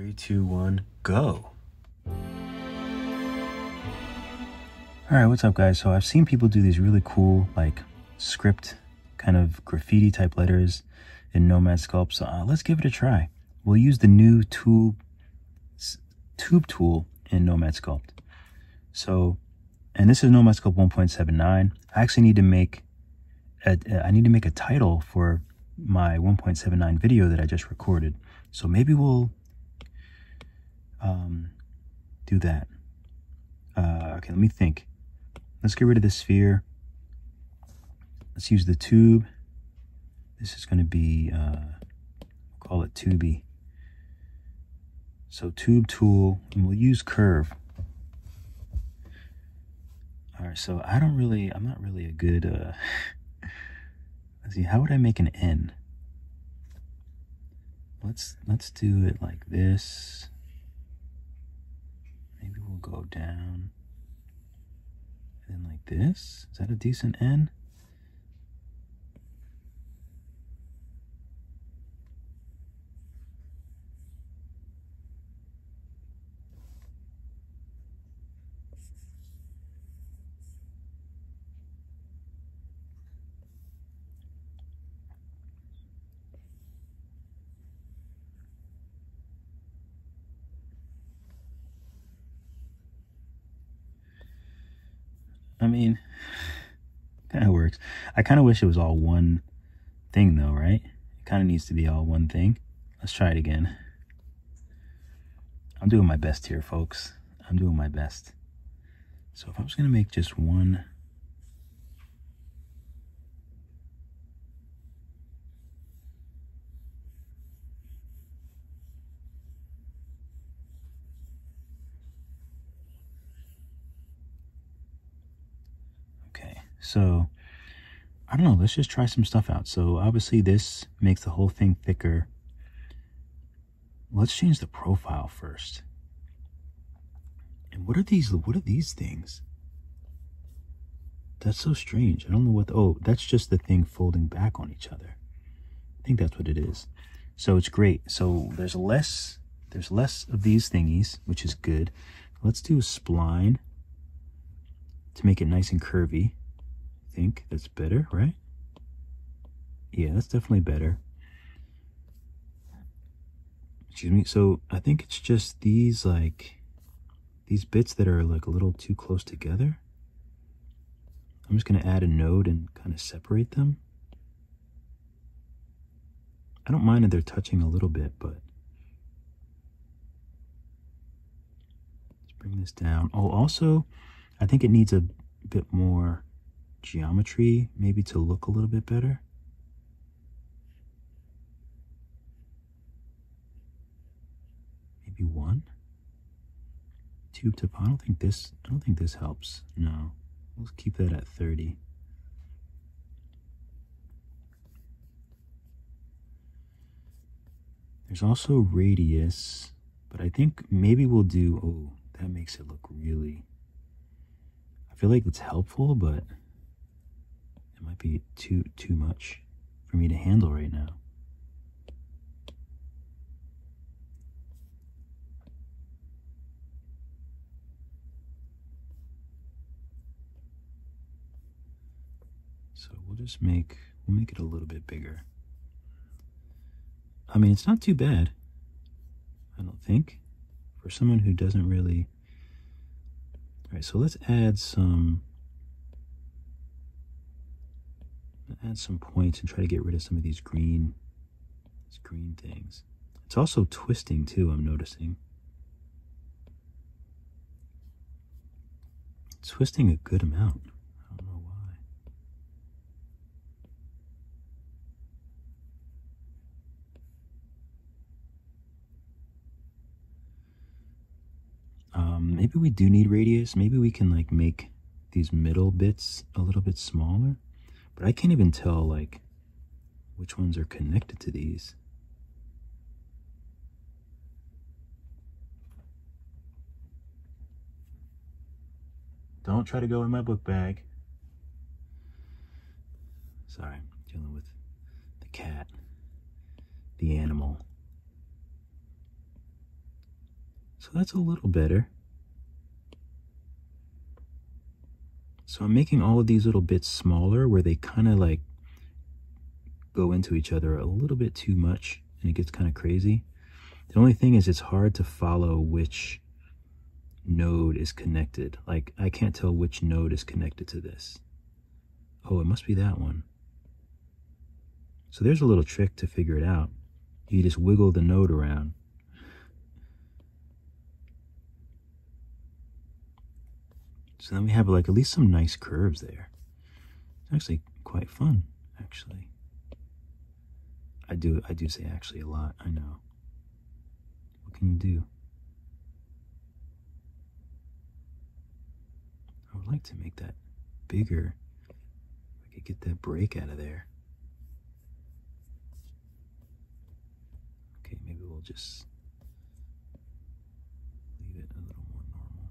Three, two, one, go. All right, what's up guys? So I've seen people do these really cool like script kind of graffiti type letters in Nomad Sculpt. So uh, let's give it a try. We'll use the new tube, tube tool in Nomad Sculpt. So, and this is Nomad Sculpt 1.79. I actually need to make a, I need to make a title for my 1.79 video that I just recorded. So maybe we'll um, do that. Uh, okay, let me think. Let's get rid of the sphere. Let's use the tube. This is going to be, uh, call it tubey. So tube tool, and we'll use curve. All right, so I don't really, I'm not really a good, uh, let's see, how would I make an N? Let's, let's do it like this. Go down. And then like this. Is that a decent N? I mean, kind of works. I kind of wish it was all one thing though, right? It kind of needs to be all one thing. Let's try it again. I'm doing my best here, folks. I'm doing my best. So if I was going to make just one So I don't know, let's just try some stuff out. So obviously this makes the whole thing thicker. Let's change the profile first. And what are these, what are these things? That's so strange. I don't know what, oh, that's just the thing folding back on each other. I think that's what it is. So it's great. So there's less, there's less of these thingies, which is good. Let's do a spline to make it nice and curvy think that's better, right? Yeah, that's definitely better. Excuse me. So I think it's just these like these bits that are like a little too close together. I'm just going to add a node and kind of separate them. I don't mind that they're touching a little bit, but let's bring this down. Oh, also, I think it needs a bit more geometry maybe to look a little bit better. Maybe one. Tube tip. I don't think this, I don't think this helps. No, let's keep that at 30. There's also radius, but I think maybe we'll do, oh, that makes it look really, I feel like it's helpful, but it might be too too much for me to handle right now. So we'll just make we'll make it a little bit bigger. I mean, it's not too bad. I don't think for someone who doesn't really all right, so let's add some add some points and try to get rid of some of these green, these green things. It's also twisting too, I'm noticing. It's twisting a good amount. I don't know why. Um, maybe we do need radius. Maybe we can like make these middle bits a little bit smaller. But I can't even tell, like, which ones are connected to these. Don't try to go in my book bag. Sorry, dealing with the cat, the animal. So that's a little better. So I'm making all of these little bits smaller where they kind of like go into each other a little bit too much and it gets kind of crazy. The only thing is it's hard to follow which node is connected. Like I can't tell which node is connected to this. Oh, it must be that one. So there's a little trick to figure it out. You just wiggle the node around. So then we have like at least some nice curves there. It's actually quite fun, actually. I do I do say actually a lot, I know. What can you do? I would like to make that bigger. I could get that break out of there. Okay, maybe we'll just leave it a little more normal.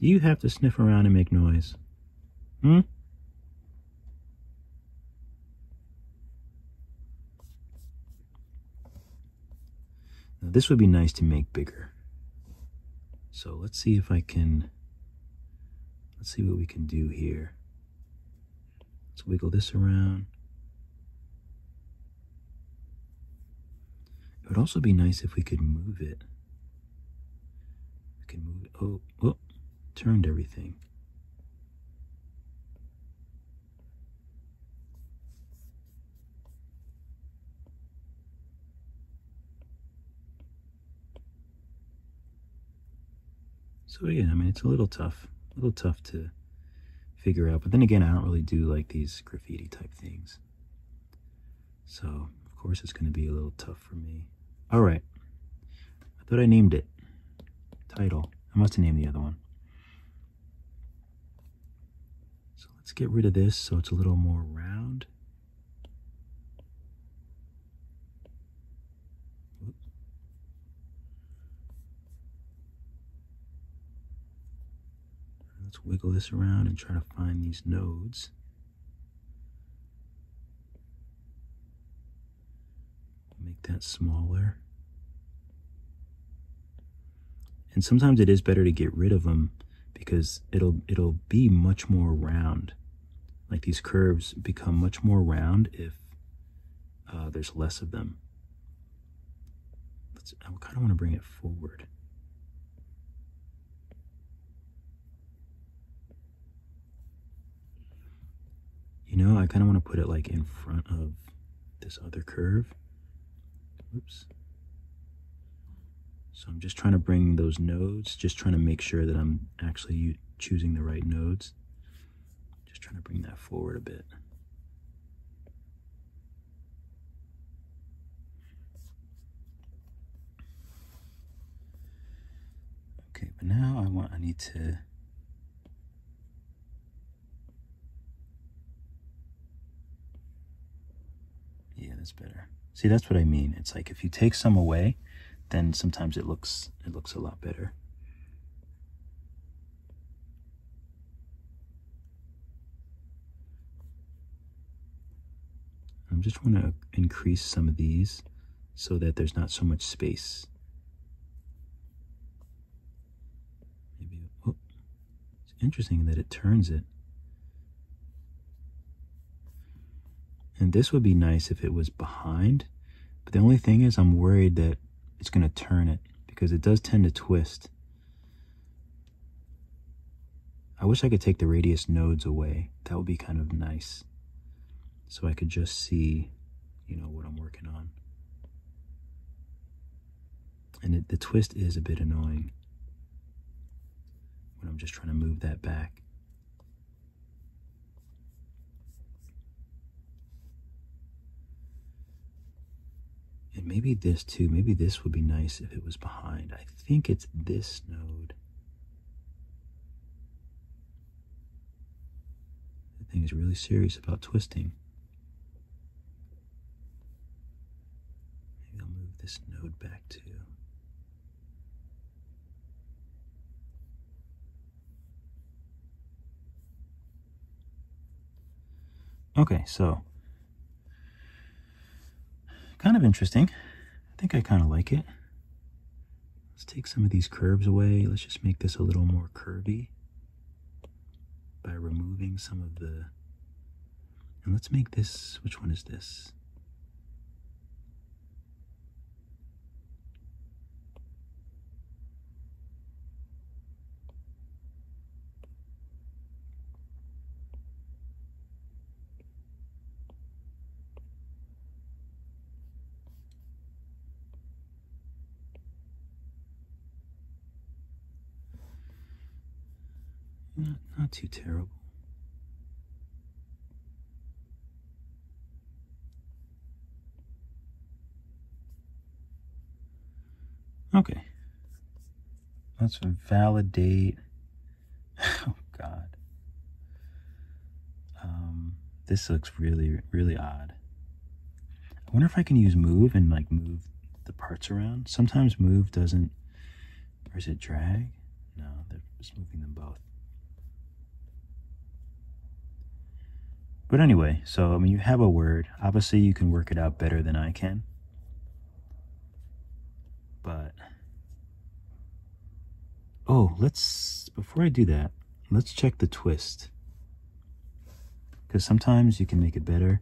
Do you have to sniff around and make noise? Hmm? Now this would be nice to make bigger. So let's see if I can, let's see what we can do here. Let's wiggle this around. It would also be nice if we could move it. We can move it. Oh, oh, turned everything. So again, I mean, it's a little tough, a little tough to figure out. But then again, I don't really do like these graffiti type things. So, of course, it's going to be a little tough for me. All right. I thought I named it. Title. I must have named the other one. So let's get rid of this so it's a little more round. Let's wiggle this around and try to find these nodes. Make that smaller. And sometimes it is better to get rid of them because it'll it'll be much more round. Like these curves become much more round if uh, there's less of them. Let's, I kind of want to bring it forward. You know, I kind of want to put it like in front of this other curve. Oops. So I'm just trying to bring those nodes, just trying to make sure that I'm actually choosing the right nodes. Just trying to bring that forward a bit. Okay, but now I want, I need to Yeah, that's better. See, that's what I mean. It's like if you take some away, then sometimes it looks it looks a lot better. I'm just want to increase some of these so that there's not so much space. Maybe, oh, it's interesting that it turns it. And this would be nice if it was behind. But the only thing is I'm worried that it's going to turn it because it does tend to twist. I wish I could take the radius nodes away. That would be kind of nice. So I could just see, you know, what I'm working on. And it, the twist is a bit annoying when I'm just trying to move that back. And maybe this too, maybe this would be nice if it was behind. I think it's this node. The thing is really serious about twisting. Maybe I'll move this node back too. Okay, so kind of interesting. I think I kind of like it. Let's take some of these curves away. Let's just make this a little more curvy by removing some of the, and let's make this, which one is this? Not, not too terrible. Okay. Let's validate. Oh, God. Um, this looks really, really odd. I wonder if I can use move and like move the parts around. Sometimes move doesn't, or is it drag? No, they're just moving them both. But anyway, so I mean, you have a word. Obviously, you can work it out better than I can. But, oh, let's, before I do that, let's check the twist. Because sometimes you can make it better.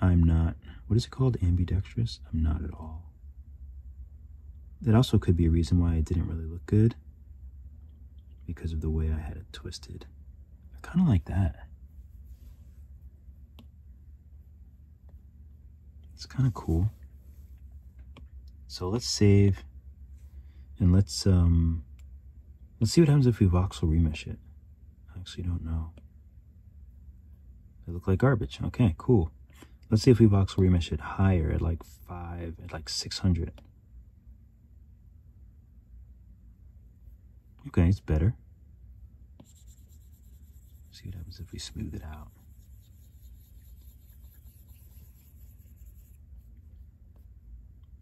I'm not, what is it called? Ambidextrous? I'm not at all. That also could be a reason why it didn't really look good. Because of the way I had it twisted. I kind of like that. Kind of cool. So let's save and let's um let's see what happens if we voxel remesh it. I actually don't know. They look like garbage. Okay, cool. Let's see if we voxel remesh it higher at like five, at like 600. Okay, it's better. See what happens if we smooth it out.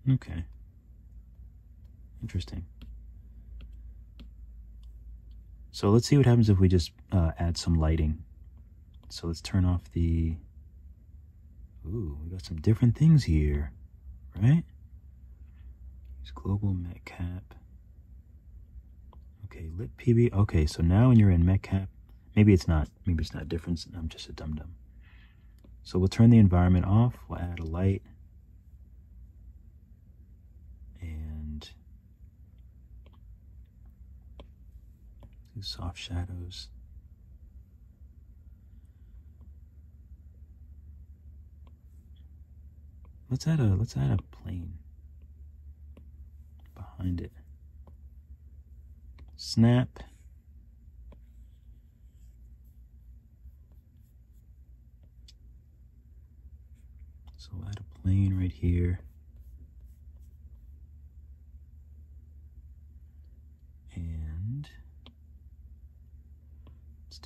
Okay. Interesting. So let's see what happens if we just uh, add some lighting. So let's turn off the... Ooh, we got some different things here, right? Use global matcap. Okay, lit PB. Okay, so now when you're in matcap, maybe it's not, maybe it's not different. I'm just a dum-dum. So we'll turn the environment off. We'll add a light. Do soft shadows. Let's add a let's add a plane behind it. Snap. So add a plane right here.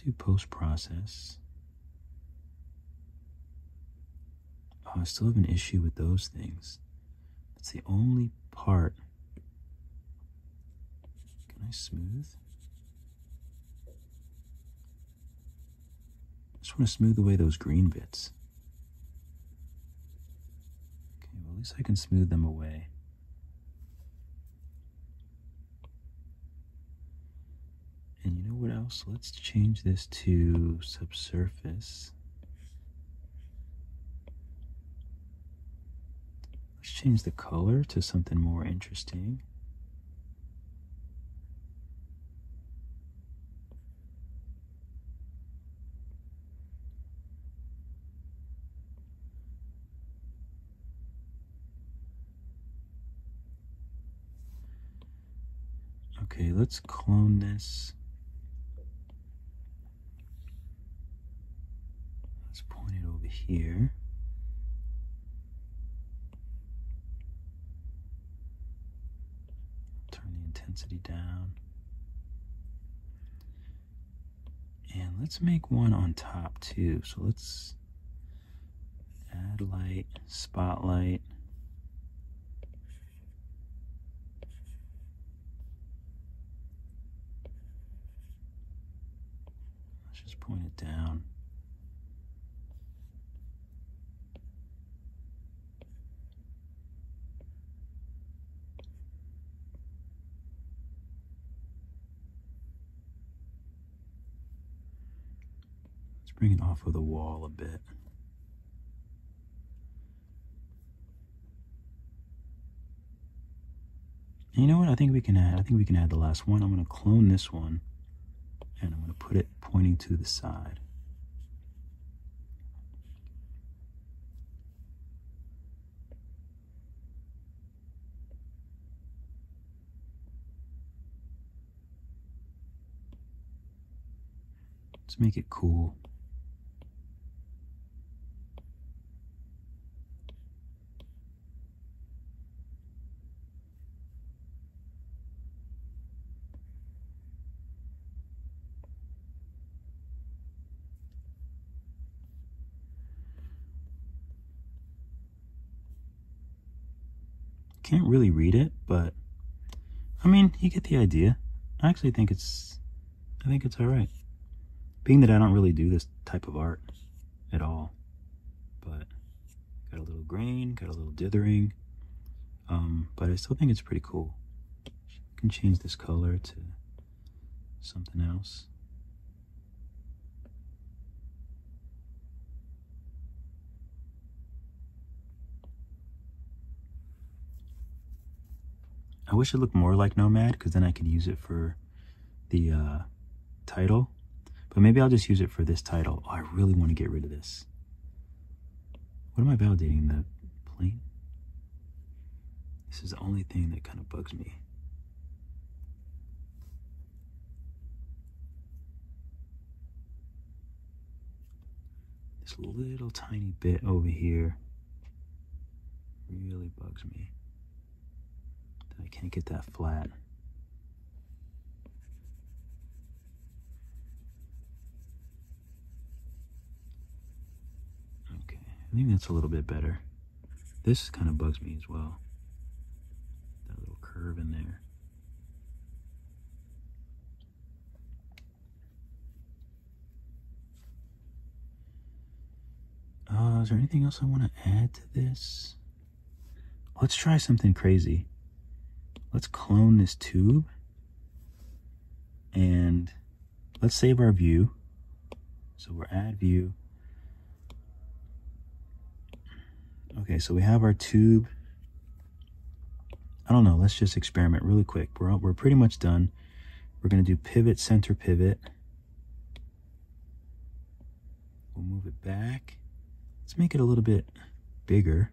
Let's do post-process. Oh, I still have an issue with those things. That's the only part. Can I smooth? I just want to smooth away those green bits. Okay, well at least I can smooth them away. And you know what else? Let's change this to subsurface. Let's change the color to something more interesting. Okay, let's clone this. Here. Turn the intensity down. And let's make one on top too. So let's add light, spotlight. Let's just point it down. Bring it off of the wall a bit. you know what? I think we can add. I think we can add the last one. I'm going to clone this one, and I'm going to put it pointing to the side. Let's make it cool. Can't really read it, but I mean, you get the idea. I actually think it's, I think it's all right. Being that I don't really do this type of art at all, but got a little grain, got a little dithering, um, but I still think it's pretty cool. You can change this color to something else. I wish it looked more like Nomad because then I could use it for the uh, title. But maybe I'll just use it for this title. Oh, I really want to get rid of this. What am I validating? The plane? This is the only thing that kind of bugs me. This little tiny bit over here really bugs me. I can't get that flat. Okay, I think that's a little bit better. This kind of bugs me as well. That little curve in there. Uh, is there anything else I want to add to this? Let's try something crazy let's clone this tube and let's save our view. So we're add view. Okay, so we have our tube. I don't know, let's just experiment really quick. We're, we're pretty much done. We're gonna do pivot, center pivot. We'll move it back. Let's make it a little bit bigger.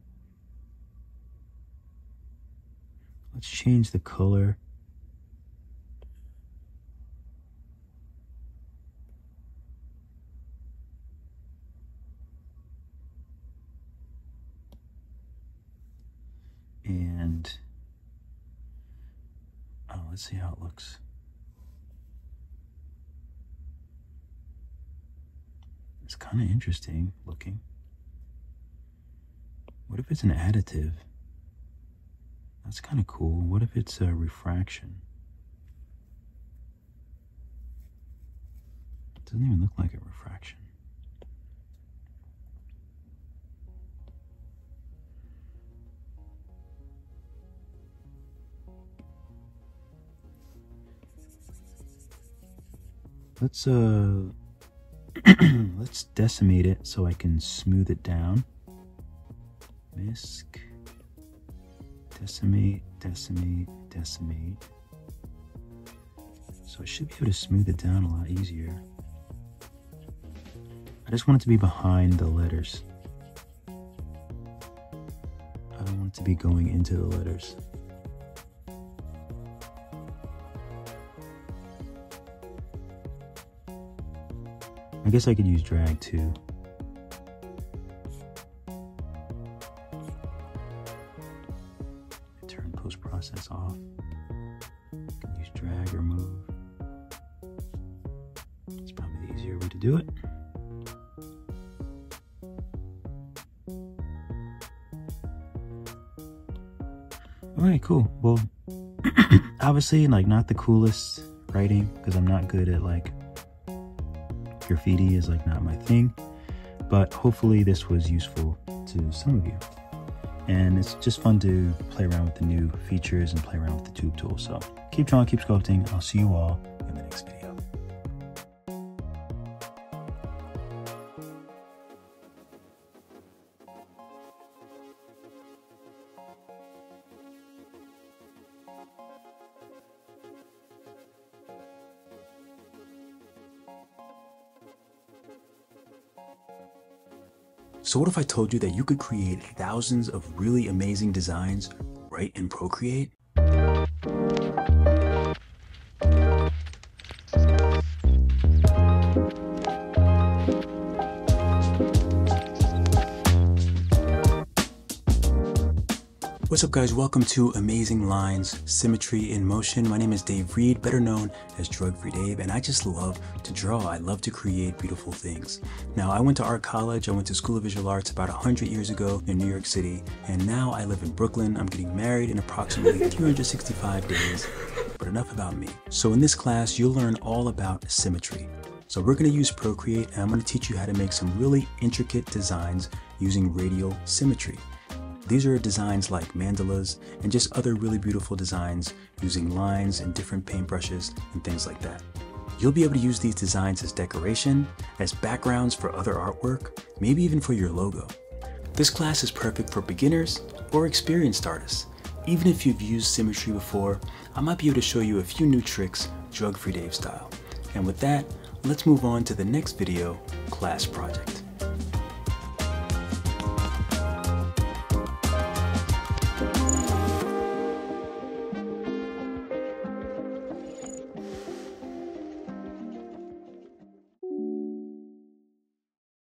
Let's change the color. And oh, let's see how it looks. It's kind of interesting looking. What if it's an additive? That's kind of cool. What if it's a refraction? It doesn't even look like a refraction. Let's uh let's decimate it so I can smooth it down. Misc decimate, decimate, decimate. So I should be able to smooth it down a lot easier. I just want it to be behind the letters. I don't want it to be going into the letters. I guess I could use drag too. Obviously, like, not the coolest writing because I'm not good at like graffiti is like not my thing, but hopefully this was useful to some of you and it's just fun to play around with the new features and play around with the tube tool. So keep drawing, keep sculpting. I'll see you all in the next video. So what if I told you that you could create thousands of really amazing designs right in Procreate? What's up guys, welcome to Amazing Lines, Symmetry in Motion. My name is Dave Reed, better known as Drug Free Dave, and I just love to draw. I love to create beautiful things. Now, I went to art college, I went to School of Visual Arts about 100 years ago in New York City, and now I live in Brooklyn. I'm getting married in approximately 365 days, but enough about me. So in this class, you'll learn all about symmetry. So we're gonna use Procreate, and I'm gonna teach you how to make some really intricate designs using radial symmetry. These are designs like mandalas and just other really beautiful designs using lines and different paintbrushes and things like that. You'll be able to use these designs as decoration, as backgrounds for other artwork, maybe even for your logo. This class is perfect for beginners or experienced artists. Even if you've used symmetry before, I might be able to show you a few new tricks drug-free Dave style. And with that, let's move on to the next video, class project.